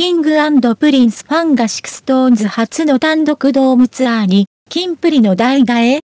キングプリンスファンがシクストーンズ初の単独ドームツアーに、キンプリの代替え？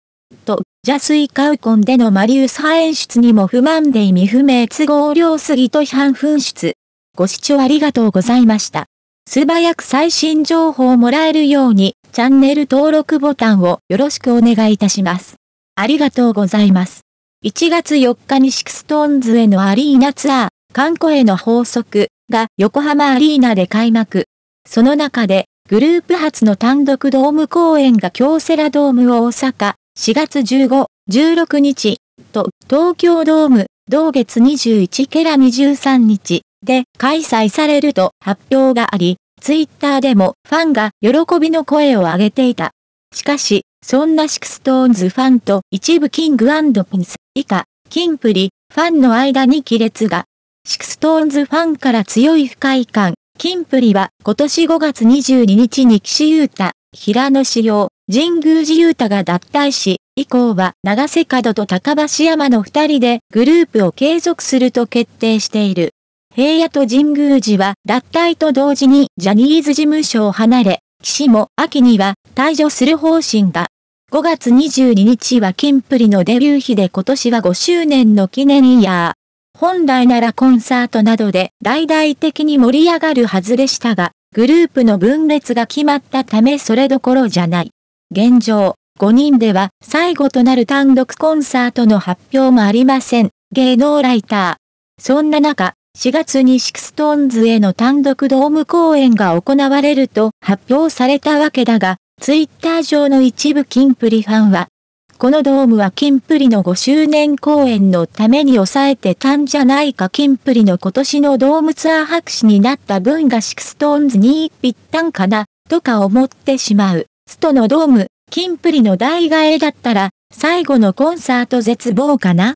と、邪推、カウコンでのマリウス葉演出にも不満で意味不明都合良すぎと批判噴出。ご視聴ありがとうございました。素早く最新情報をもらえるように、チャンネル登録ボタンをよろしくお願いいたします。ありがとうございます。1月4日にシクストーンズへのアリーナツアー、慣声の法則が横浜アリーナで開幕。その中で、グループ初の単独ドーム公演が京セラドーム大阪、4月15、16日、と、東京ドーム、同月21から23日、で開催されると発表があり、ツイッターでもファンが喜びの声を上げていた。しかし、そんなシクストーンズファンと一部キングプリンス以下、キンプリ、ファンの間に亀裂が。シクストーンズファンから強い不快感。キンプリは今年5月22日に岸優太、平野紫耀、神宮寺勇太が脱退し、以降は永瀬廉と髙橋海人の二人でグループを継続すると決定している。平野と神宮寺は脱退と同時にジャニーズ事務所を離れ、岸も秋には退所する方針だ。5月22日はキンプリのデビュー日で今年は5周年の記念イヤー。本来ならコンサートなどで大々的に盛り上がるはずでしたが、グループの分裂が決まったためそれどころじゃない。現状、5人では最後となる単独コンサートの発表もありません。芸能ライター。そんな中、4月にシクストーンズへの単独ドーム公演が行われると発表されたわけだが、ツイッター上の一部キンプリファンは、このドームはキンプリの5周年公演のために押さえてたんじゃないかキンプリの今年のドームツアー白紙になった分がシクストーンズにいったんかな、とか思ってしまう。ストのドーム、キンプリの代替えだったら、最後のコンサート絶望かな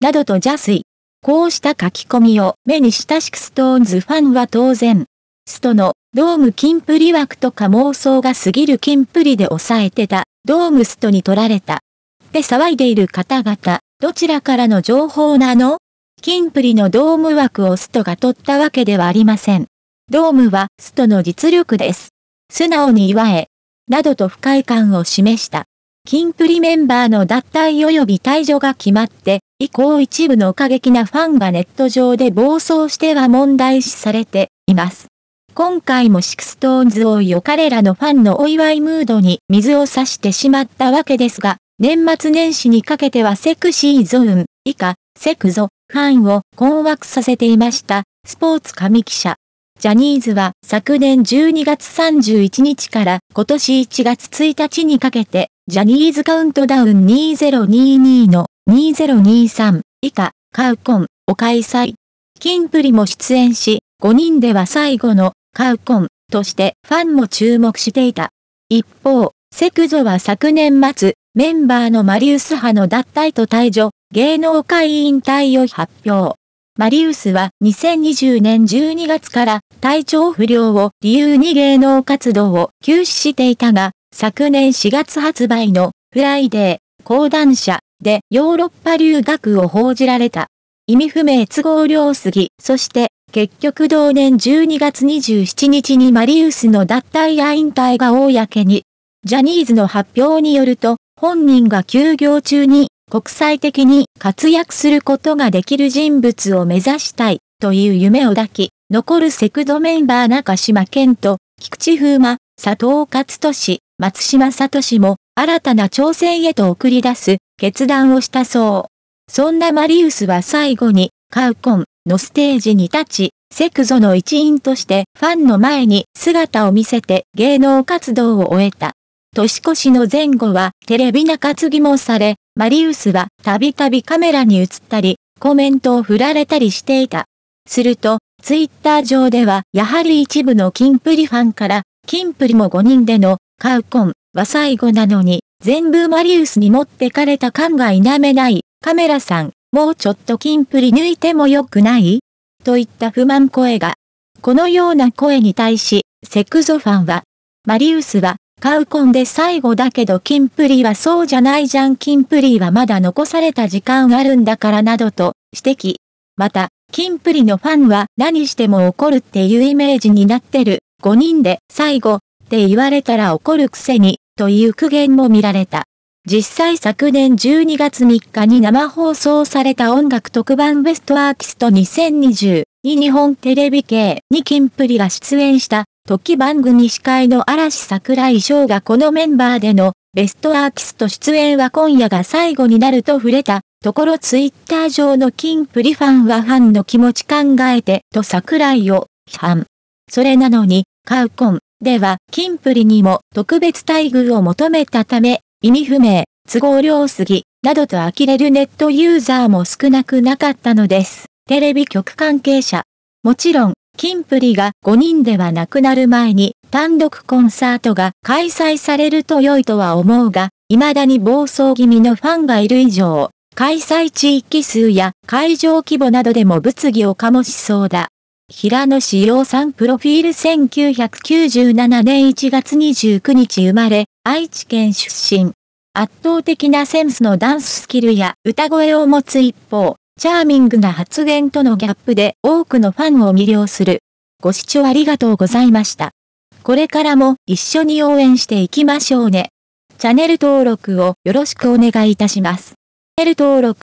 などと邪推。こうした書き込みを目にしたシクストーンズファンは当然、ストのドームキンプリ枠とか妄想が過ぎるキンプリで押さえてたドームストに取られた。で騒いでいる方々、どちらからの情報なの？キンプリのドーム枠をストが取ったわけではありません。ドームはストの実力です。素直に祝え。などと不快感を示した。キンプリメンバーの脱退及び退所が決まって、以降一部の過激なファンがネット上で暴走しては問題視されています。今回も SixTONES及び彼らのファンのお祝いムードに水を差してしまったわけですが、年末年始にかけてはセクシーゾーン、以下、セクゾ、ファンを困惑させていました、スポーツ紙記者。ジャニーズは昨年12月31日から今年1月1日にかけてジャニーズカウントダウン2022の2023以下、カウコンを開催。キンプリも出演し、5人では最後のカウコンとしてファンも注目していた。一方、セクゾは昨年末、メンバーのマリウス派の脱退と退場、芸能界引退を発表。マリウスは2020年12月から体調不良を理由に芸能活動を休止していたが、昨年4月発売のフライデー講談社でヨーロッパ留学を報じられた。意味不明都合良すぎ、そして結局同年12月27日にマリウスの脱退や引退が公に。ジャニーズの発表によると、本人が休業中に国際的に活躍することができる人物を目指したいという夢を抱き、残るセクゾメンバー中島健人、菊池風磨、佐藤勝利、松島聡も新たな挑戦へと送り出す決断をしたそう。そんなマリウスは最後にカウコンのステージに立ち、セクゾの一員としてファンの前に姿を見せて芸能活動を終えた。年越しの前後はテレビ中継ぎもされ、マリウスはたびたびカメラに映ったり、コメントを振られたりしていた。すると、ツイッター上ではやはり一部のキンプリファンから、キンプリも5人でのカウコンは最後なのに、全部マリウスに持ってかれた感が否めない。カメラさん、もうちょっとキンプリ抜いてもよくない？といった不満声が。このような声に対し、セクゾファンは、マリウスは、カウコンで最後だけどキンプリはそうじゃないじゃんキンプリはまだ残された時間あるんだからなどと指摘。また、キンプリのファンは何しても怒るっていうイメージになってる。5人で最後って言われたら怒るくせに、という苦言も見られた。実際昨年12月3日に生放送された音楽特番ベストアーティスト2020に日本テレビ系にキンプリが出演した時番組司会の嵐桜井翔がこのメンバーでのベストアーティスト出演は今夜が最後になると触れたところツイッター上のキンプリファンはファンの気持ち考えてと桜井を批判。それなのに、カウコンではキンプリにも特別待遇を求めたため、意味不明、都合良すぎ、などと呆れるネットユーザーも少なくなかったのです。テレビ局関係者。もちろん、キンプリが5人ではなくなる前に単独コンサートが開催されると良いとは思うが、未だに暴走気味のファンがいる以上、開催地域数や会場規模などでも物議を醸しそうだ。平野志陽さんプロフィール1997年1月29日生まれ、愛知県出身。圧倒的なセンスのダンススキルや歌声を持つ一方、チャーミングな発言とのギャップで多くのファンを魅了する。ご視聴ありがとうございました。これからも一緒に応援していきましょうね。チャンネル登録をよろしくお願いいたします。チャンネル登録